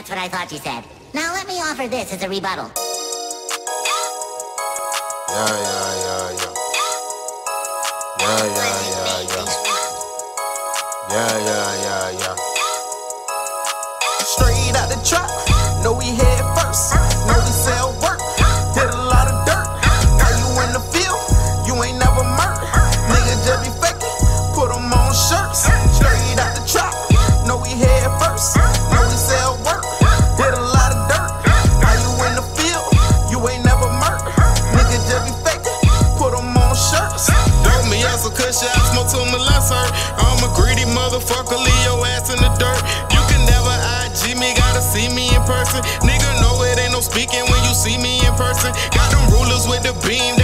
That's what I thought you said. Now let me offer this as a rebuttal. Yeah, yeah, yeah, yeah. Yeah, yeah, yeah, yeah. Yeah, yeah, yeah, yeah. Straight out the trap, know we head first. Know we sell person. Nigga know it ain't no speaking when you see me in person. Got them rulers with the beam,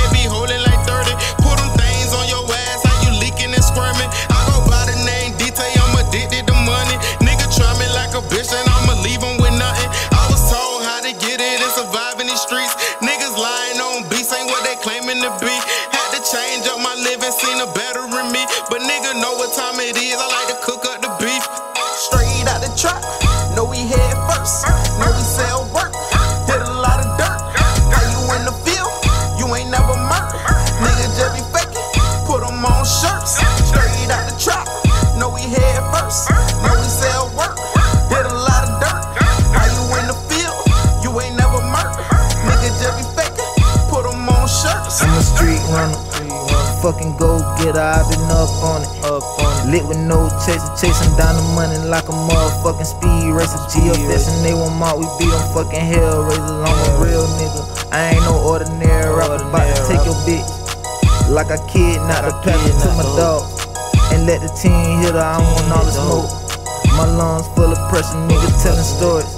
300. Fucking go getter, i been up on it. Up on. Lit with no chaser, chasing down the money like a motherfucking speed racer. GFS and they want my, we beat them fucking hell raisers. I'm a real nigga, I ain't no ordinary rapper. About to take your bitch like a kid, not a pass to my dog. And let the team hit her, I want all the smoke. My lungs full of pressure, nigga telling stories.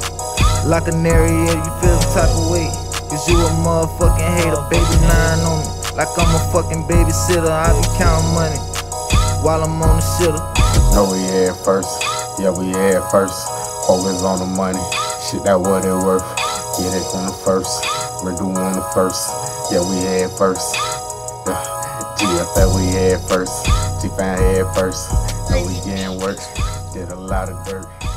Like a narrator, you feel the type of way. Cause you a motherfucking hater, baby, nine on me. Like I'm a fucking babysitter, I be counting money while I'm on the shitter. No, we head first. Yeah, we head first. Focus on the money. Shit, that what it worth. Get it from the first. We do on the first. Yeah, we head first. Yeah. GFL, we head first. GFAM head first. Know we getting work. Did a lot of dirt.